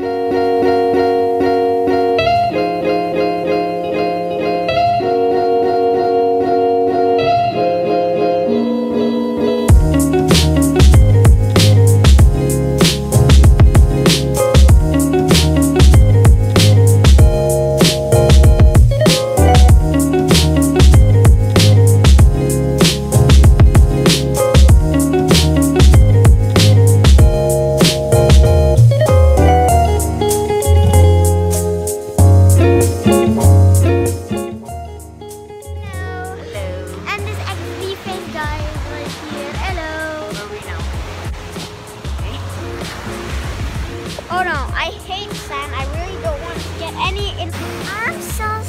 Hello. Oh no, I hate sand. I really don't want to get any in. I'm so